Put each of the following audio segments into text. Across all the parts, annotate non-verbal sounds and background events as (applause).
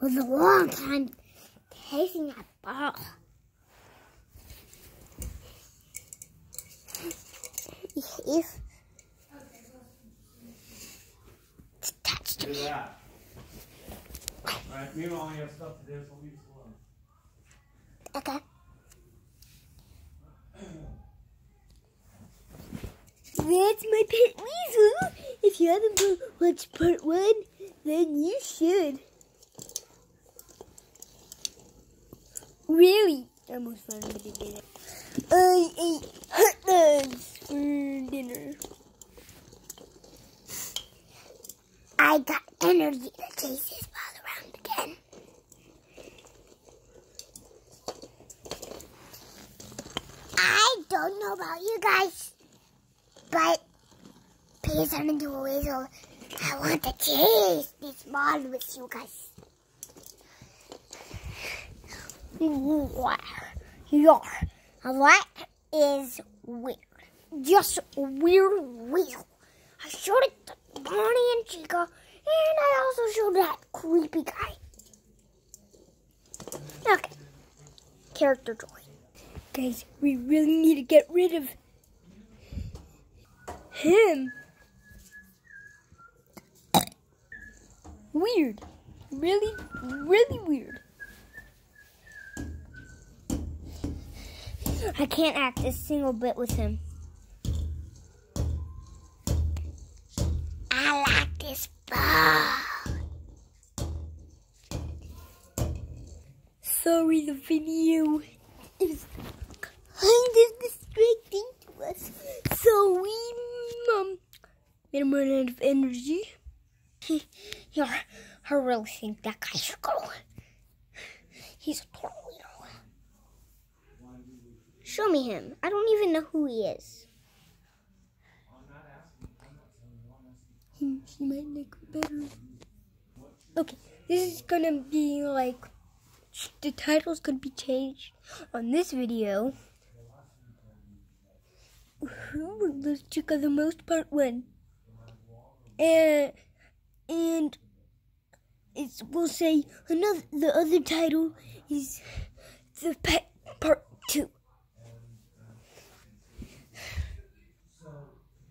was a long time chasing that ball. If it's attached to me. Alright, meanwhile, I have stuff to do, so leave us alone. Okay. That's my pet weasel. If you haven't watched part one, then you should. Really? I. I ate hot dogs for dinner. I got energy to chase this ball around again. I don't know about you guys, but please turn into a weasel. I want to chase this ball with you guys. Yeah, that is weird. Just weird weasel. I showed it to Bonnie and Chica, and I also showed that creepy guy. Okay, character drawing. Guys, we really need to get rid of him. Weird. Really, really weird. I can't act a single bit with him. I like this ball. Sorry, the video is kind of distracting to us. So we um made him run out of energy. (laughs) yeah, I really think that guy should go. He's a weirdo. Show me him. I don't even know who he is. Hmm, he might it better. Okay, this is gonna be like the title's gonna be changed on this video. Who loves Chica the most part one? And and it's we'll say another the other title is the pet part two.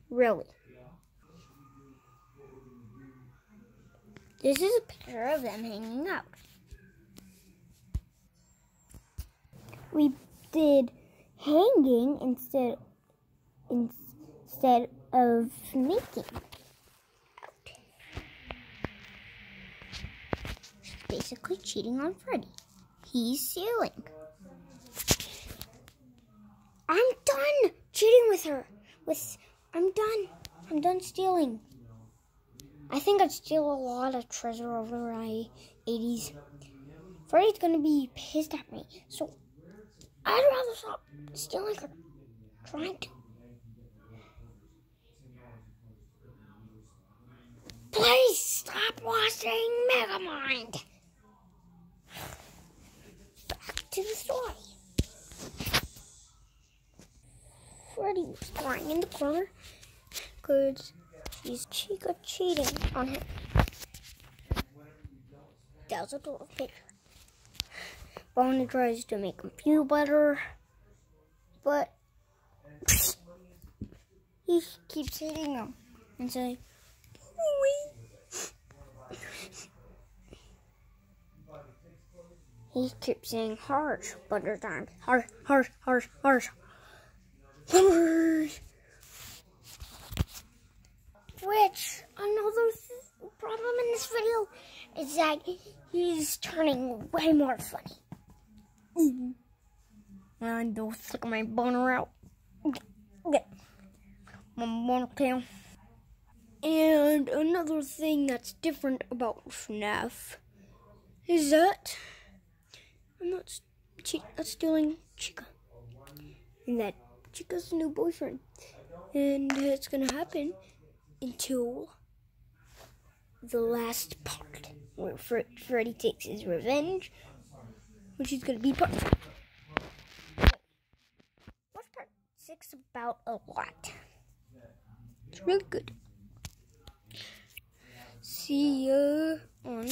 Really. This is a picture of them hanging out. We did hanging instead instead of making out. Basically cheating on Freddy. He's stealing. I'm done cheating with her. With I'm done. I'm done stealing. I think I'd steal a lot of treasure over my 80s. Freddy's gonna be pissed at me. So I'd rather stop stealing her. Trying to. Please stop watching Megamind. Back to the story. Freddy was crying in the corner because he's Chica cheating on him. That was a little picture. Bonnie tries to make him feel better, but (laughs) he keeps hitting him and say, saying, He keeps saying harsh, but times harsh, harsh, harsh, harsh. Which another th- problem in this video is that he's turning way more funny. Mm-hmm. And don't stick my boner out. My boner tail. And another thing that's different about FNAF is that I'm not, not stealing Chica. And that Chica's new boyfriend. And it's gonna happen until the last part where Fre- Freddy takes his revenge, which is gonna be part. What's part six about a lot? It's really good. See ya on